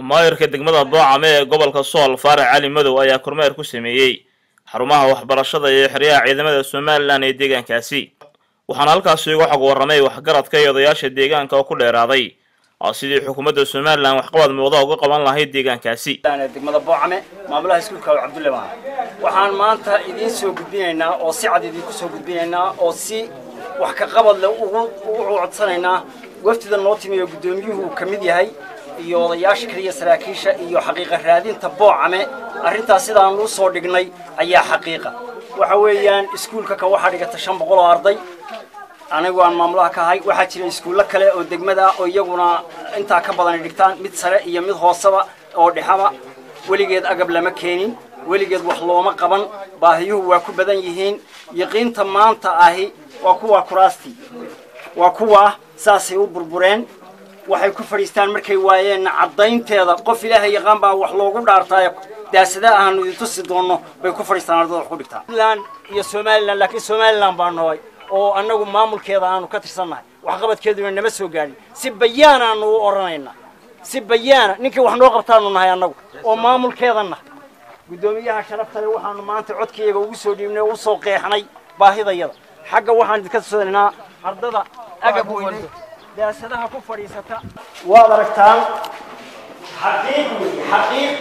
maayirka degmada boocame ee gobolka sool faarax cali madow ayaa kormeer ku sameeyey xarumaha waxbarashada iyo xeryaha ciidamada somalilan ee deegaankaasi. Waxaana halkaasi uga xog warramay waxgaradka iyo odayaasha deegaanka oo ku dheeraaday sidii xukuumadda somalilan waxqabad muuqda uga qaban lahayd deegaankaasi. Degmada boocame maamulaha iskuulka cabdulle waxaan maanta idiin soo gudbinaynaa oo si cad idiinku soo gudbinaynaa oo si wax ka qabad leh ugu codsanaynaa wafdida noo timi oo guddoomiyuhu uu ka mid yahay iyo odayaasha kaliya saraakiisha iyo xaqiiqa raadinta boocame arrintaas sidaan u soo dhignay ayaa xaqiiqa. Waxa weeyaan iskuulka kan waxaa dhigata shan boqol oo arday. Anigu aan maamulaha ka waxaa jira iskuullo kale oo degmada ah oo iyaguna intaa ka badan dhigtaan mid sare iyo mid hooseba oo dhexaba. Weligeed agab lama keenin weligeed wax looma qaban baahiyuhu waa ku badan yihiin yaqiinta maanta ahi waa kuwa kuraastii waa kuwa saasay u burbureen waxay ku fadhiistaan markay waayeenna caddaynteeda qof ilaahay yaqaan baa wax loogu dhaartaayo daasada ahaanu idin tusi doonno bay ku fadhiistaan ardada wax ku dhigtaan puntland iyo somalilan laakiin somalilan baa nohay oo annagu maamulkeeda aanu ka tirsannahay waxqabadkeeduna nama soo gaadhin si bayaan aanu u odhanaynaa si bayaana ninkii wax noo qabtaanu nahay annagu oo maamulkeeda nahay guddoomiyaha sharafta le waxaanu maanta codkayaga ugu soo dhiibnay oo usoo qeexnay baahidayada xagga waxaan idinka tusaynaa ardada agab daasadaha ku fadhiisata. Waad aragtaan xaqiiq weeye xaqiiq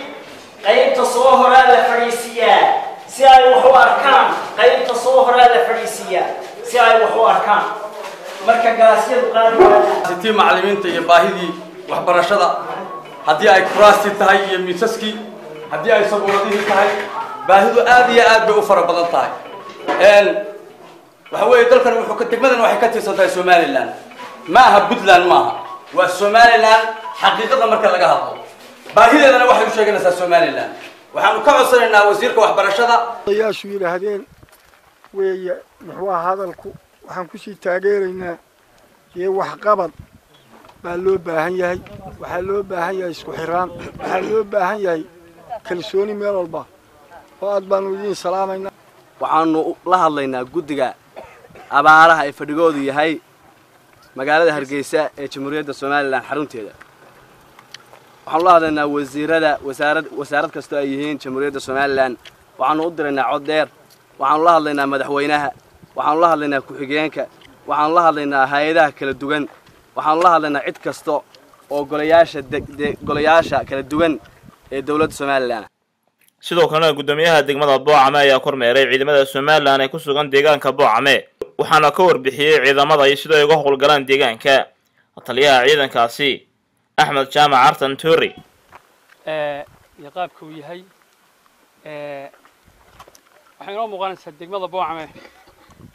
qaybta soo horaa la fadhiisiiyaa si ay wax u arkaan qaybta soo horaa la fadhiisiiyaa si ay wax u arkaan. Marka galaasyadu qaadi waayaan sitii macallimiinta iyo baahidii waxbarashada haddii ay kuraastii tahay iyo miisaskii haddii ay sabuuradihii tahay baahidu aad iyo aad bay u fara badan tahay. Waxa weeye dalkan wuxuu ka degmadan waxay ka tirsan tahay somalilan ma aha puntland maaha. Waa somalilan xaqiiqada marka laga hadlo. Baahideedana waxay u sheeganaysaa somalilan waxaanu ka codsanaynaa wasiirka waxbarashada. Odayaashu yidhaahdeen weeye muxuu aha hadalku? Waxaan ku sii taageeraynaa dee waxqabad baa loo baahan yahay. Waxaa loo baahan yahay isku xiraan. Waxaa loo baahan yahay kalsooni meel walba oo aad baanu idiin salaamaynaa. Waxaanu la hadlaynaa guddiga abaaraha ee fadhigoodu yahay magaalada hargeysa ee jamhuuriyadda somalilan xarunteeda. Waxaanu la hadlaynaa wasiirada wasaarad wasaarad kastoo ay yihiin jamhuuriyadda somalilan waxaanu u diraynaa cod dheer. Waxaanu la hadlaynaa madaxweynaha. Waxaanu la hadlaynaa ku-xigeenka. Waxaanu la hadlaynaa hay'adaha kala duwan. Waxaanu la hadlaynaa cid kasta oo golayaasha golayaasha kala duwan ee dowladda somalilan sidoo kalena guddoomiyaha degmada boocame ayaa kormeeray ciidamada somalilan ee ku sugan deegaanka boocame waxaana ka warbixiyey ciidamada iyo sida ay uga howlgalaan deegaanka taliyaha ciidankaasi axmed jaamac cartan tuuri iyo qaabka uu yahay waxay inoo muuqanaysaa degmada boocame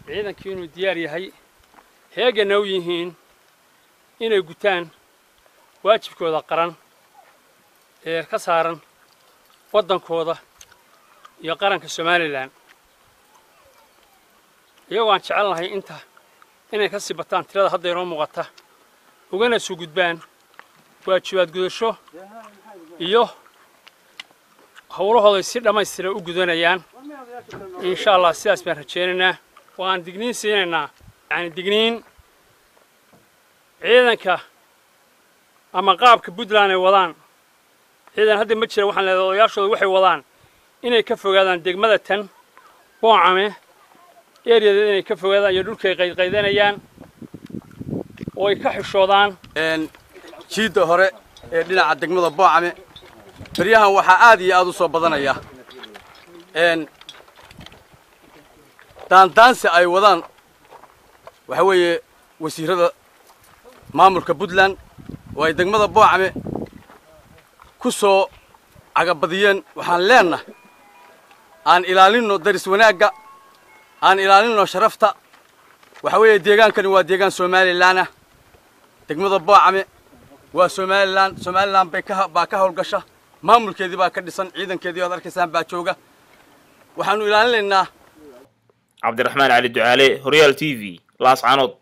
ciidankii inuu diyaar yahay heegana u yihiin inay gutaan waajibkooda qaran ee ka saaran waddankooda iyo qaranka somalilan يوان شعلها أنت أنا كسي بتان ترى هذا يرام مغطى وقنا سوقد بان وشوات قدرشو يوه هوروها يصير لما يصير وقدونا يان إن شاء الله سياس بين هالشيننا وان دقنين سيننا يعني دقنين عيدا كا أما قاب كبدلان وضان إذا هذا المشروع وحنا لو يشلوا وحي وضان إنه كفوا قادان دق مدتن وعمه ereyadeed inay ka fogaadaan iyo dhulkay qaydqaydanayaan oo ay ka xishoodaan jiidda hore ee dhinaca degmada boocame beryahan waxaa aad iyo aad u soo badanaya. Daandaansi ay wadaan waxa weeye wasiirada maamulka puntland oo ay degmada boocame ku soo cagabadiyeen. Waxaan leennahay aan ilaalinno daris wanaagga أنا إلانين وشرفته وحوي ديجان كان وديجان سومالي لانا تجمد أبو عمي وسومالي لأن سومالي لأن بكه بكه والقشة مامل كذي بكرد سن عيدا كذي هذا كسان بتشوجا وحنو إلانين لنا عبد الرحمن علي الدعالي هريال تي في لاس عنط